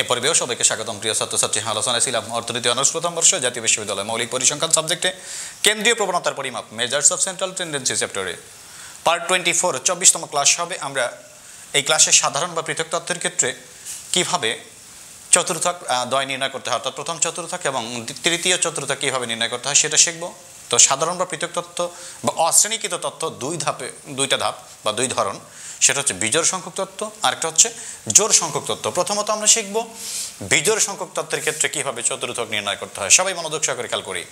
এ পর্বেও সবাইকে স্বাগতম। প্রিয় ছাত্রছাত্রী আলোচনায় ছিলাম অর্থনীতি অনার্স প্রথম বর্ষ, জাতীয় বিশ্ববিদ্যালয় মৌলিক পরিসংখ্যান সাবজেক্টে কেন্দ্রীয় প্রবণতার পরিমাপ মেজার্স অফ সেন্ট্রাল টেন্ডেন্সি চ্যাপ্টারে পার্ট টোয়েন্টি ফোর চব্বিশতম ক্লাস হবে। আমরা এই ক্লাসে সাধারণ বা পৃথক তথ্যের ক্ষেত্রে কীভাবে চতুর্থক দয় নির্ণয় করতে হয়, অর্থাৎ প্রথম চতুর্থক এবং তৃতীয় চতুর্থক কীভাবে নির্ণয় করতে হয় সেটা শিখব। তো সাধারণ বা পৃথক তত্ত্ব বা অশ্রেণীকৃত তত্ত্ব দুই ধাপে, দুইটা ধাপ বা দুই ধরন। সেটা হচ্ছে বিজোড় সংখ্যক তত্ত্ব, আরেকটা হচ্ছে জোর সংখ্যক তত্ত্ব। প্রথমত আমরা শিখব বিজোড় সংখ্যক তত্ত্বের ক্ষেত্রে কীভাবে চতুর্থক নির্ণয় করতে হয়। সবাই মনোযোগ সহকারে খেয়াল করি।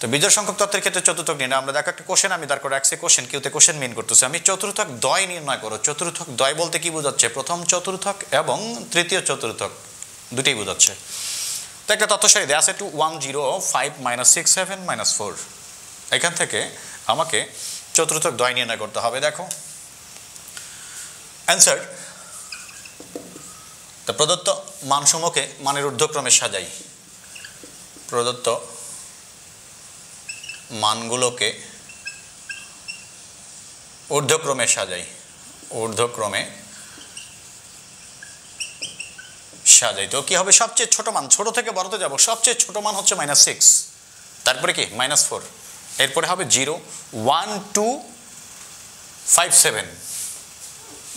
তো বিজোড় সংখ্যক তত্ত্বের ক্ষেত্রে চতুর্থক নির্ণয়, আমরা দেখো একটা কোশ্চেন আমি দাঁড় করে রাখছি কোশ্চেন কিউতে কোশ্চেন মিন করতেছে। আমি চতুর্থক দয় নির্ণয় করো। চতুর্থক দয় বলতে কি বোঝাচ্ছে? প্রথম চতুর্থক এবং তৃতীয় চতুর্থক দুটোই বোঝাচ্ছে। তো একটা তথ্য সারি দেওয়া আছে two one zero five minus six seven minus four এখান থেকে আমাকে চতুর্থক দয় নির্ণয় করতে হবে, দেখো। অ্যান্সার তা প্রদত্ত মানসমূহকে মানের ঊর্ধ্বক্রমে সাজাই। প্রদত্ত মানগুলোকে ঊর্ধ্বক্রমে সাজাই। ঊর্ধ্বক্রমে সাজাই তো কি হবে? সবচেয়ে ছোট মান, ছোট থেকে বড়তে যাব, সবচেয়ে ছোট মান হচ্ছে মাইনাস সিক্স তারপরে কি? মাইনাস ফোর এরপরে হবে zero one two five seven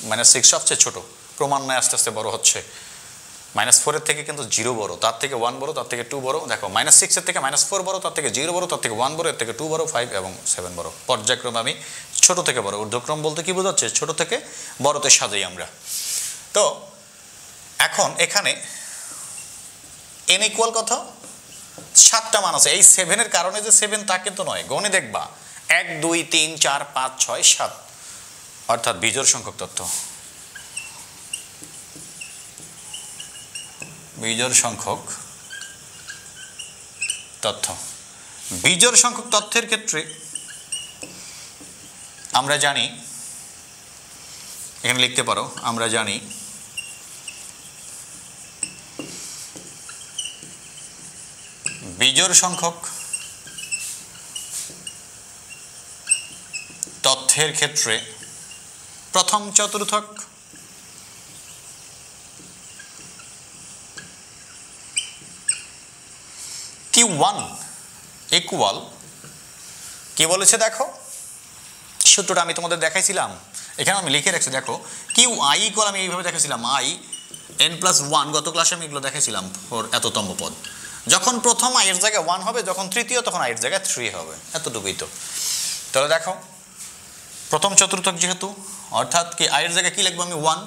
minus six সবচেয়ে ছোট। ক্রমান্বয়ে আস্তে আস্তে বড় হচ্ছে। মাইনাস ফোরের থেকে কিন্তু জিরো বড়। তার থেকে ওয়ান বড়, তার থেকে টু বড়। দেখো মাইনাস সিক্সের থেকে মাইনাস ফোর বড়, তার থেকে জিরো বড়, তার থেকে ওয়ান বড়, এর থেকে টু বড় ফাইভ এবং সেভেন বড়। পর্যায়ক্রমে আমি ছোট থেকে বড়। ঊর্ধ্বক্রম বলতে কি বোঝাচ্ছে? ছোট থেকে বড়তে সাজাই আমরা। তো এখন এখানে এন ইকুয়াল কত? সাতটা মান আছে। এই সেভেনের কারণে যে সেভেন তা কিন্তু নয়। গণে দেখবা। এক, দুই, তিন, চার, পাঁচ, ছয়, সাত। অর্থাৎ বিজোড় সংখ্যক তথ্য বিজোড় সংখ্যক তথ্য বিজোড় সংখ্যক তথ্যের ক্ষেত্রে আমরা জানি, এখানে লিখতে পারো, আমরা জানি বিজোড় সংখ্যক। তথ্যের ক্ষেত্রে প্রথম চতুর্থক। কি ওয়ান ইকুয়াল কি বলেছে দেখো? সূত্রটা আমি তোমাদের দেখাইছিলাম। এখানে আমি লিখে রাখছি, দেখো। কিউ আই ইকুয়াল আমি এইভাবে দেখাইছিলাম? আই এন প্লাস ওয়ান গত ক্লাসে আমি এগুলো দেখাইছিলাম ওর এততম পদ। যখন প্রথম আয়ের জায়গায় ওয়ান হবে, যখন তৃতীয়, তখন আয়ের জায়গায় থ্রি হবে। এতটুকুই তো। তাহলে দেখো, প্রথম চতুর্থক যেহেতু, অর্থাৎ কি আয়ের জায়গায় কী লিখব আমি? One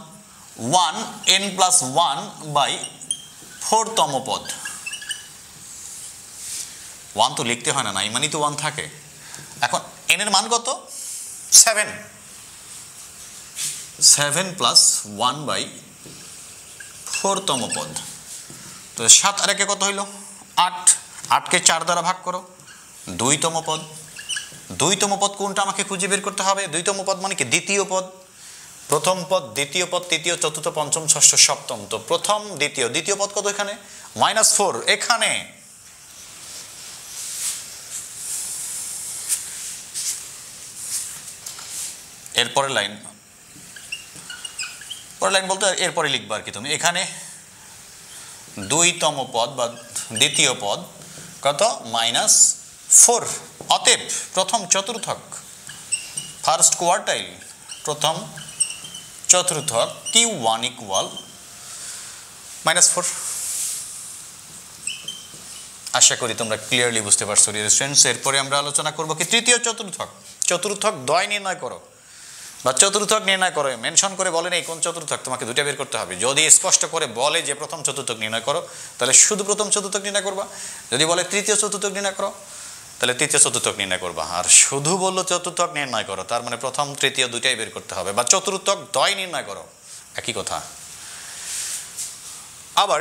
one N plus one by ফোরতম পদ। ওয়ান তো লিখতে হয় না না, ইমানই তো ওয়ান থাকে। এখন এন এর মান কত? Seven seven plus one by ফোরতম পদ। তো সাত আর একে কত হইল? আট, আটকে চার দ্বারা ভাগ করো। দুইতম পদ। দুইতম পদ কোনটা আমাকে খুঁজে বের করতে হবে? দুইতম পদ মানে কি? দ্বিতীয় পদ। প্রথম পদ, দ্বিতীয় পদ, তৃতীয়, চতুর্থ, পঞ্চম, ষষ্ঠ, সপ্তম। তো প্রথম, দ্বিতীয়। দ্বিতীয় পদ কত এখানে? Minus four. এখানে। এরপরের লাইন। পরের লাইন বলতে এরপরে লিখবা আর কি তুমি। এখানে দুইতম পদ বা দ্বিতীয় পদ। কত? Minus four. অতএব প্রথম চতুর্থক ফার্স্ট কোয়ার্টাইল প্রথম চতুর্থক Q one equal minus four আশা করি তোমরা ক্লিয়ারলি বুঝতে পারছ ডিয়ার স্টুডেন্টস এরপরে আমরা আলোচনা করব কি? তৃতীয় চতুর্থক। চতুর্থক দয় নির্ণয় করো। বা চতুর্থক নির্ণয় করে মেনশন করে বলেন এই কোন চতুর্থক, তোমাকে দুটা বের করতে হবে। যদি স্পষ্ট করে বলে যে প্রথম চতুর্থক নির্ণয় করো, তাহলে শুধু প্রথম চতুর্থক নির্ণয় করবা। যদি বলে তৃতীয় চতুর্থক নির্ণয় করো, তাহলে তৃতীয় চতুর্থক নির্ণয় করবা। আর শুধু বলল চতুর্থক নির্ণয় করো, তার মানে প্রথম, তৃতীয় দুটাই বের করতে হবে। বা চতুর্থক দয় নির্ণয় করো, একই কথা। আবার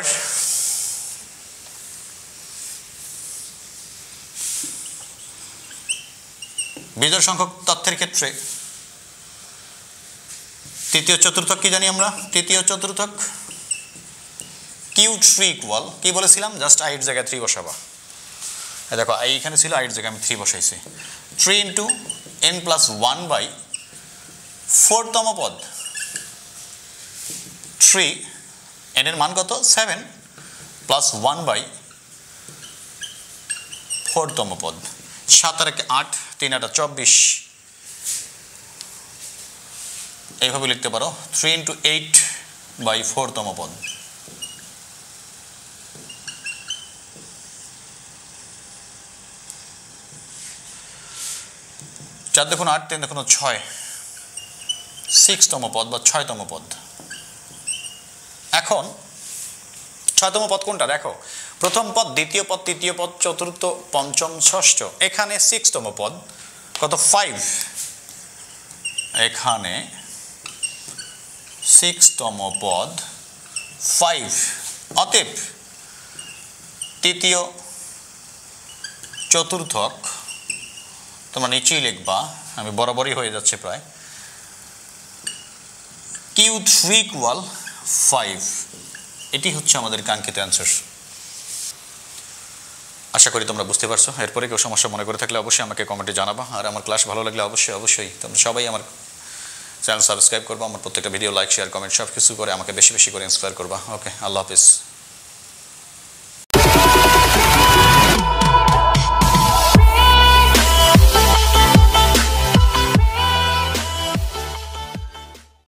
বিজয় সংখ্যক তথ্যের ক্ষেত্রে তৃতীয় চতুর্থক কি জানি আমরা? তৃতীয় চতুর্থক? Q three equal. কি বলেছিলাম? জাস্ট আইট জায়গায় থ্রি বসাবা। দেখো আই এখানে ছিল আইট জায়গায় আমি থ্রি বসাইছি। Three into N plus one by ফোরতম পদ। থ্রি, এন এর মান কত? সেভেন প্লাস ওয়ান বাই ফোরতম পদ। সাত আর আট, তিন আটা, চব্বিশ এইভাবে লিখতে পারো। থ্রি ইন্টু এইট বাই ফোরতম পদ। চার দেখুন আট, তিন দেখুন ছয়। সিক্সতম পদ বা ছয়তম পদ। এখন ছয়তম পদ কোনটা? দেখো, প্রথম পদ, দ্বিতীয় পদ, তৃতীয় পদ, চতুর্থ, পঞ্চম, ষষ্ঠ। এখানে সিক্সতম পদ, কত? ফাইভ এখানে সিক্সতম পদ ফাইভ অতএব তৃতীয়, চতুর্থক, তোমরা নিচেই লিখবা, আমি বরাবরই হয়ে যাচ্ছে প্রায় কিউ থ্রি ইকুয়াল ফাইভ এটি হচ্ছে আমাদের কাঙ্ক্ষিত অ্যান্সার আশা করি তোমরা বুঝতে পারছ। এরপরে কেউ সমস্যা মনে করে থাকলে অবশ্যই আমাকে কমেন্টে জানাবা। আর আমার ক্লাস ভালো লাগলে অবশ্যই অবশ্যই তোমরা সবাই আমার চ্যানেল সাবস্ক্রাইব করব, আমার প্রত্যেকটা ভিডিও লাইক শেয়ার কমেন্ট সব কিছু করে আমাকে বেশি বেশি করে ইন্সপায়ার করবা। ওকে আল্লাহ হাফিজ।